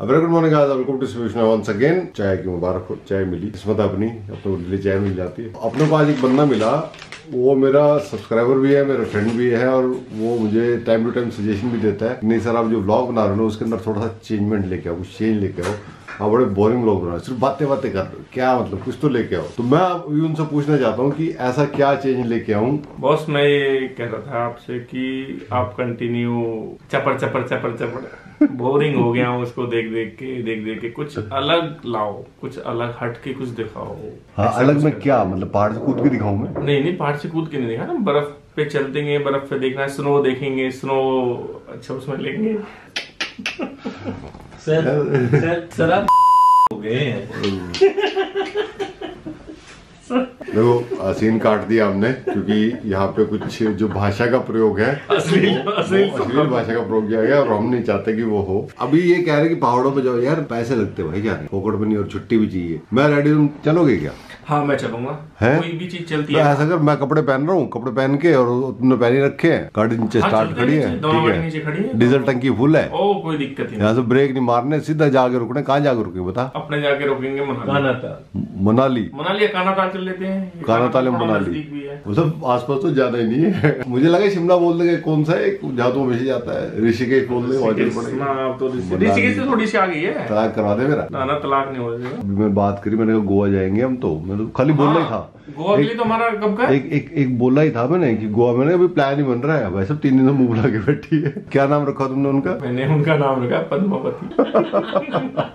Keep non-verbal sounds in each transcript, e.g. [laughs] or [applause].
अब good morning guys, welcome to Solution once again. चाय की मुबारक हो चाय मिली। किस्मत अपनी अपने को डेली चाय मिल जाती है। अपने को आज एक बंदा मिला वो मेरा सब्सक्राइबर भी है मेरा फ्रेंड भी है और वो मुझे टाइम टू टाइम सजेशन भी देता है। नहीं सर आप जो ब्लॉग बना रहे हो उसके अंदर थोड़ा सा चेंजमेंट लेके आओ कुछ चेंज लेके आओ। आप बड़े बोरिंग लोग बना रहे हो, सिर्फ़ बातें बातें कर रहे हो। क्या मतलब? कुछ तो लेके आओ। तो मैं अब उनसे पूछना चाहता हूँ कि ऐसा क्या चेंज लेके आऊँ? बॉस मैं ये कह रहा था आपसे कि आप कंटिन्यू चपर चपर चपर चपर बोरिंग हो गया हूँ उसको देख देख के देख देख के। कुछ अलग लाओ कुछ अलग हट के कुछ दिखाओ। हाँ अलग में क्या मतलब पहाड़ से कूद के दिखाऊँ मैं? नहीं नहीं पहाड़ से कूद के नहीं दिखा ना। बर्फ़ पे चलतेंगे बर्फ़ पे देखना स्नो देखेंगे स्नो अच्छा उसमें लेंगे। सर सर सर आप [laughs] हो गए हैं। देखो सीन काट दिया हमने क्योंकि यहाँ पे कुछ जो भाषा का प्रयोग है [laughs] असली असली भाषा का प्रयोग किया गया और हम नहीं चाहते कि वो हो। अभी ये कह रहे कि पहाड़ों पे जाओ यार पैसे लगते भाई फोकट में नहीं और छुट्टी भी चाहिए। मैं रेडी हूँ चलोगे क्या? हाँ मैं चलूँगा। है? कोई भी चीज़ चलती तो है ऐसा कर मैं कपड़े पहन रहा हूँ कपड़े पहन के और तुमने पहन ही रखे हैं। गाड़ी नीचे हाँ, स्टार्ट खड़ी है ठीक है। है। डीजल टंकी फुल है। ओ कोई दिक्कत नहीं। यहाँ से ब्रेक नहीं मारने सीधा जाके रुकने कहाँ जाके रुके बता। अपने जाके रोकेंगे मनाली। मनाली। कानाताल चल लेते हैं। काना ताले मनाली। नज़दीक भी है। वो सब आसपास तो ज़्यादा ही नहीं है। [laughs] मुझे लगा शिमला बोल देंगे कौन सा है एक जहाँ तो हमेशा जाता है? ऋषिकेश बोल देंगे अब तो ऋषिकेश थोड़ी सी आ गई है। तलाक करवा दे मेरा। ना तलाक नहीं हो जाएगा अभी मैं बात करी मैंने कहा गोवा जाएँगे हम तो। मैं तो खाली बोलना ही था। गोवा के तो हमारा कब का एक एक एक बोला ही था मैंने कि गोवा में अभी प्लान ही बन रहा है। भाई सब तीन दिन से मुँह बुला के बैठी है। क्या नाम रखा तुमने उनका? मैंने उनका नाम रखा पद्मावती। [laughs]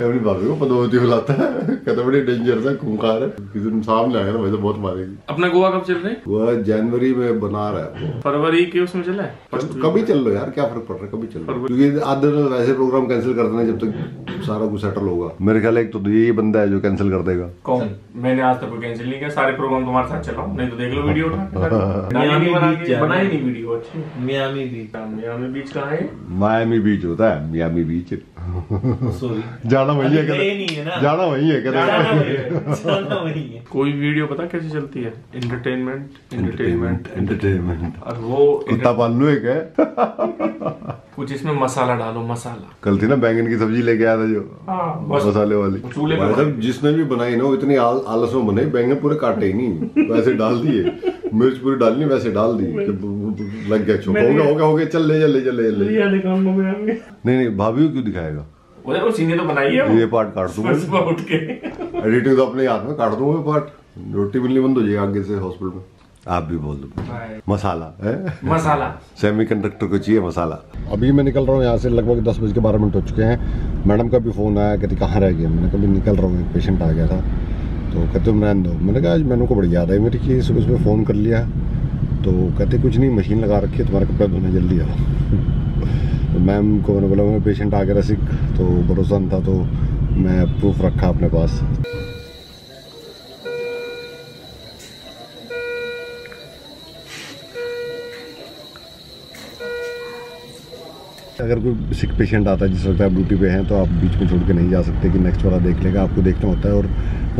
अपनी भाभी को पदोवती बुलाता है। कहता बड़ी डेंजर है खूंखार है। किसी दिन सामने आएगा ना वैसे बहुत मारेगी। अपना गोवा कब चल रहे हैं? वो जनवरी में बना रहा है फरवरी के उसमें चला है? तो कभी चल लो यार क्या फ़र्क पड़ रहा है? कभी चल लो क्योंकि आधे दिन वैसे प्रोग्राम कैंसिल कर देना जब तक सारा कुछ सेटल होगा। मेरे ख्याल एक तो यही बंदा है जो कैंसिल कर देगा। कौन? मैंने आज तक कोई कैंसिल नहीं किया सारे प्रोग्राम तुम्हारे साथ चलाओ नहीं तो देख लो वीडियो [laughs] बनाई नहीं वीडियो अच्छी। मियामी बीच मियामी बीच कहाँ है? मायामी बीच होता है मियामी बीच जाना वही है कहते नहीं जाना वही है कहते जाना वही है कोई वीडियो पता कैसे चलती है? इंटरटेनमेंट इंटरटेनमेंट एंटरटेनमेंट और वो कुत्ता पालू है। [laughs] कुछ इसमें मसाला डालो मसाला। कल थी ना बैंगन की सब्ज़ी लेके आया था जो हाँ मसाले वाली। चूल्हे जिसने भी बनाई ना वो इतनी आल, आलस में बनाई बैंगन पूरे काटे ही नहीं। वैसे डाल दिए। मिर्च पूरी डालनी वैसे डाल दी लग गया चुप। हो गया हो गया हो गया चल ले चल ले चल ले। चल ले नहीं नहीं भाभी को क्यों दिखाएगा? वो सीने तो बनाई है ये पार्ट काट दूँगा। सुबह उठ के। एडिटिंग तो अपने हाथ में काट दूँगा पार्ट रोटी मिलनी बंद हो जाएगी आगे से हॉस्पिटल में। आप भी बोल दो। मसाला है? मसाला। सेमी कंडक्टर को चाहिए मसाला। अभी मैं निकल रहा हूँ यहाँ से लगभग दस बज के बारह मिनट हो चुके हैं। मैडम का भी फ़ोन आया कहती कहाँ रह गया? मैंने कभी निकल रहा हूँ एक पेशेंट आ गया था। तो कहते तुम रहने दो मैंने कहा, आज मैनू को बड़ी याद आई मेरी कि सुबह सुबह फ़ोन कर लिया। तो कहते, कुछ नहीं, मशीन लगा रखी है, तुम्हारे कपड़े धोने, जल्दी आओ। [laughs] तो मैम को मैंने बोला, मैं पेशेंट आ गया सिक तो भरोसा नहीं था तो मैं प्रूफ रखा अपने पास। अगर कोई सिक पेशेंट आता है, जिस वक्त आप ड्यूटी पे हैं तो आप बीच में छोड़ के नहीं जा सकते, कि नेक्स्ट वाला देख लेगा, आपको देखना होता है, और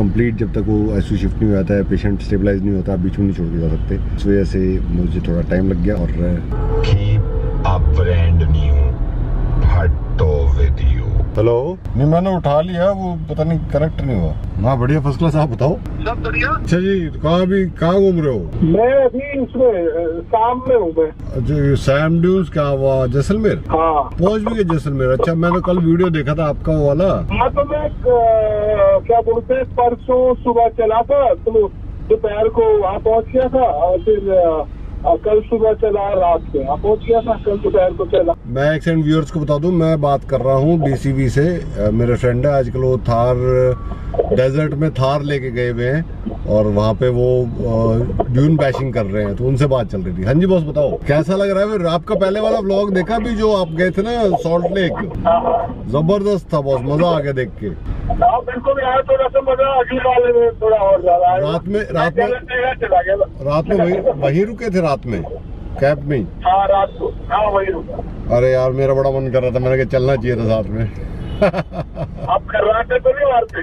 कंप्लीट जब तक वो आईसीयू शिफ्ट नहीं जाता है पेशेंट स्टेबलाइज नहीं होता, बीच में नहीं छोड़ के जा सकते। इस वजह से मुझे थोड़ा टाइम लग गया और हेलो नहीं मैंने उठा लिया वो पता नहीं कनेक्ट नहीं हुआ। हाँ बढ़िया फ़र्स्ट क्लास आप बताओ। सब बढ़िया? अच्छा जी कहाँ अभी कहाँ घूम रहे हो? मैं अभी उसमें शाम में हूँ मैं। अच्छा सैम ड्यून्स क्या हुआ जैसलमेर? हाँ। पहुँच भी गए जैसलमेर। अच्छा मैंने कल वीडियो देखा था आपका वो वाला। हाँ तो मैं क्या बोलते हैं परसों सुबह चला था तो दोपहर को वहाँ पहुँच गया था और फिर अ, कल सुबह चला रात को। यहाँ पहुँच गया था कल दोपहर को चला। मैं एक व्यूअर्स को बता दूँ मैं बात कर रहा हूँ डीसीबी से। मेरे फ्रेंड है आजकल वो थार डेजर्ट में थार लेके गए हुए हैं। और वहाँ पे वो ड्यून बैशिंग कर रहे हैं तो उनसे बात चल रही थी। हाँ जी बॉस बताओ कैसा लग रहा है? फिर आपका पहले वाला व्लॉग देखा भी जो आप गए थे ना सॉल्ट लेक ज़बरदस्त था बॉस मज़ा आ गया देख के। हाँ बिल्कुल यार थोड़ा सा मज़ा अगले वाले में थोड़ा और ज़्यादा आया। रात में रात में। रात में वही वहीं रुके थे रात में? कैब में ही? रात को। हाँ वही रुका। अरे यार मेरा बड़ा मन कर रहा था मैंने कहा चलना चाहिए था साथ में। आप कर्नाटक तो नहीं मारते?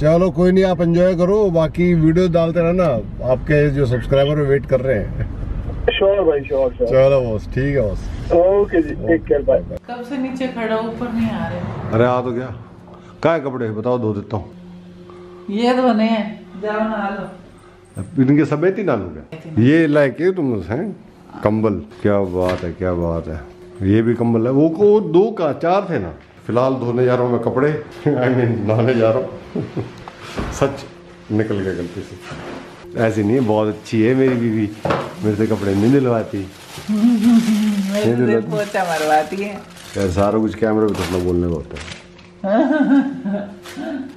चलो कोई नहीं आप एंजॉय करो। बाकी वीडियो डालते रहना। आपके जो सब्सक्राइबर वेट कर रहे हैं। श्योर भाई श्योर श्योर चलो बॉस ठीक है बॉस ओके जी टेक केयर बाय कब से नीचे खड़ा ऊपर नहीं आ रहे? अरे आ तो गया। क्या है कपड़े? बताओ धो देता हूँ। ये धोने हैं। जाओ नहा लो। इनके समेत ही डालू क्या? ये लाके तुम हैं? कंबल। क्या बात है क्या बात है। ये भी कंबल है। वो को दो का चार थे ना? फ़िलहाल धोने जा रहा हूँ मैं कपड़े। आई मीन नहाने जा रहा हूँ। सच निकल गया गलती से। ऐसी नहीं है बहुत अच्छी है मेरी बीवी। मेरे से कपड़े नहीं दिलवाती। पोछा मरवाती है। यार सारा कुछ कैमरे पे थोड़ा बोलने का होता है।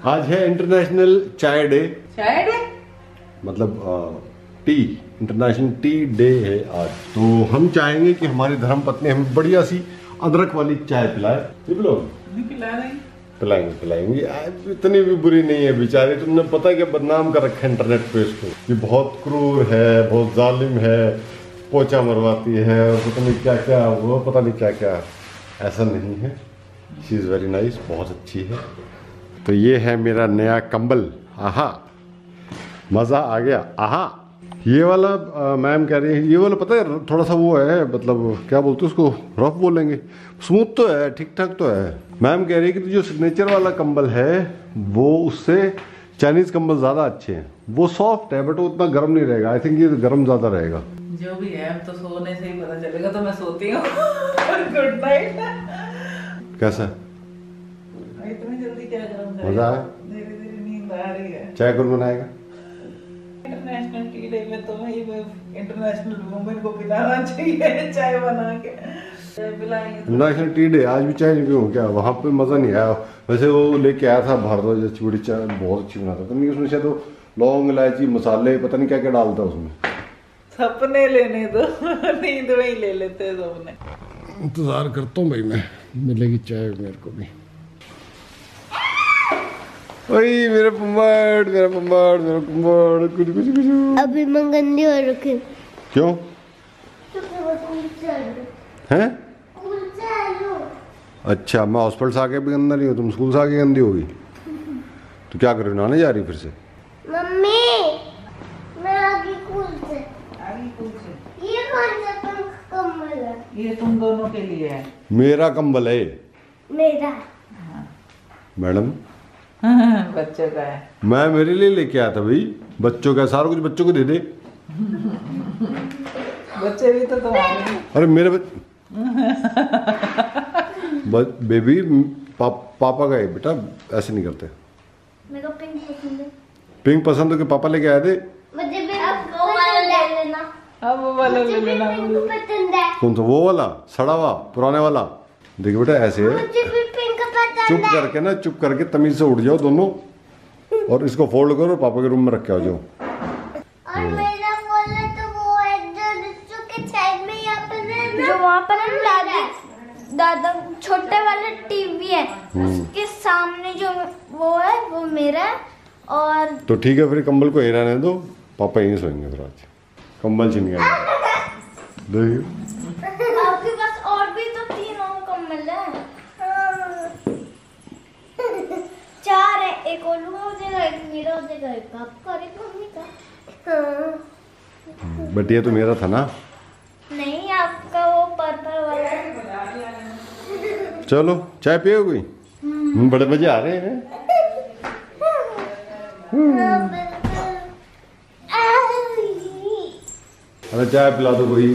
आज है इंटरनेशनल चाय डे शायद मतलब uh, tea international tea day है आज। तो हम चाहेंगे कि हमारी धर्म पत्नी हमें बढ़िया सी अदरक वाली चाय पिलाए। पिलाएँगे पिलाएँगे इतनी भी बुरी नहीं है बेचारे। तुमने पता है कि बदनाम कर रखा है इंटरनेट पे इसको? ये बहुत क्रूर है, बहुत जालिम है, पोचा मरवाती है, और पता नहीं क्या क्या वो पता नहीं क्या क्या। ऐसा नहीं है। शी इज़ वेरी नाइस बहुत अच्छी है। तो ये है मेरा नया कंबल। आहा, मज़ा आ गया। आहा। ये वाला मैम कह रही है ये वाला पता है थोड़ा सा वो है मतलब क्या बोलते हैं उसको रफ बोलेंगे। स्मूथ तो है ठीक ठाक तो है। मैम कह रही है कि जो सिग्नेचर वाला कंबल है वो उससे चाइनीज़ कंबल ज़्यादा अच्छे हैं। वो सॉफ्ट है बट वो उतना गर्म नहीं रहेगा। आई थिंक ये गर्म ज़्यादा रहेगा। जो भी है तो सोने से ही पता चलेगा तो मैं सोती हूँ। [laughs] गुड नाइट कैसा? इतनी जल्दी क्या गरम मज़ा आया? धीरे धीरे नींद आ रही है। चाय कौन बनाएगा? डे में तो वही इंटरनेशनल वुमेन को पिलाना चाहिए चाय बना के इंटरनेशनल टी डे आज भी चाय नहीं पीऊँ क्या? वहाँ पे मज़ा नहीं आया। वैसे वो लेके आया था भारद्वाज अच्छी बड़ी चाय बहुत अच्छी बनाता था। नहीं उसमें शायद वो लौंग इलायची मसाले पता नहीं क्या क्या डालता उसमें। सपने लेने दो नींद में ही ले लेते हैं सपने इंतज़ार करता हूँ भाई मैं। मिलेगी चाय मेरे को भी। ओए मेरा पम्बाड़ मेरा पम्बाड़ मेरा पम्बाड़ कुछ कुछ कुछ। अभी मैं गंदी हो रखी। क्यों? स्कूल से हूँ। हैं स्कूल से आई हूँ। अच्छा मैं हॉस्पिटल से आके भी गंदा नहीं हो तुम स्कूल से आके गंदी होगी। तो क्या करो नहाने जा रही फिर से? मम्मी मैं आ गई स्कूल से। आगे कुछ ये कौन सा पंख कमल है? ये तुम दोनों के लिए है। मेरा कंबल है मेरा। मैडम [laughs] बच्चों का। है मैं मेरे लिए लेके आया था भाई। बच्चों का सारा कुछ बच्चों को दे दे। बच्चे भी तो तुम्हारे अरे मेरे [laughs] बच... बेबी पा, पापा का है बेटा ऐसे नहीं करते। मेरे को पिंक पसंद है। पिंक पसंद हो के पापा लेके आए थे। मुझे भी वो वाला ले लेना। अब वो वाला ले लेना। पसंद है। कौन सा? वो वाला सड़ा हुआ पुराने वाला। देखिए बेटा ऐसे है। चुप करके ना चुप करके तमीज से उठ जाओ दोनों और इसको फोल्ड करो पापा के रूम में रख के आ जाओ। और मेरा वाला तो वो है जो रिश्तों के साइड में यहाँ पर है ना जो वहाँ पर हम दादा दादा छोटे वाला टीवी है उसके सामने जो वो है वो मेरा है और तो ठीक है फिर कंबल को ही रहने दो पापा यहीं सोएँगे फिर आज। कंबल छिन गया देखिए आपके पास और भी तो तीन और कम्बल है एक और हो जाएगा एक मेरा हो जाएगा एक आपका और एक मम्मी का हाँ। बट ये तो मेरा था ना नहीं आपका वो पर्पल वाला चलो चाय पिए कोई हम्म, बड़े मज़े आ रहे हैं हाँ। आई। अरे चाय पिला दो कोई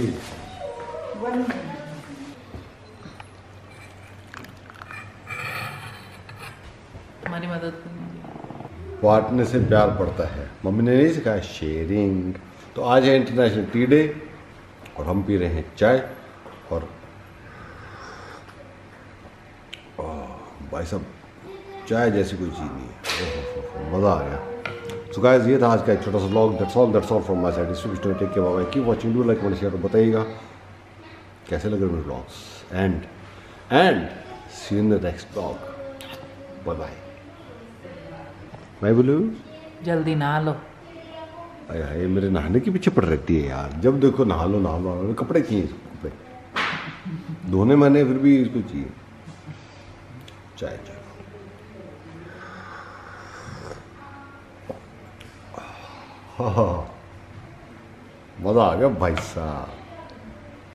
हमारी मदद करनी बांटने से प्यार पड़ता है। मम्मी ने नहीं सिखाया शेयरिंग तो आज है इंटरनेशनल टी डे और हम पी रहे हैं चाय और भाई साहब, चाय जैसी कोई चीज़ नहीं है। मज़ा आ गया। सो गाइस ये था आज का एक छोटा सा blog that's all that's all from my side इस video take care bye keep watching do like comment share बताइएगा। कैसे लगे मेरे blogs and and see in the next blog bye bye मैं बोलूँ? जल्दी नहा लो। अरे हाय मेरे नहाने के पीछे पड़ रहती है यार। जब देखो नहा लो नहा लो कपड़े चाहिए इसको कपड़े धोने मैंने फिर भी इसको चाहिए। चाय चाय। हाँ, हाँ, हाँ। मज़ा आ गया भाई साहब।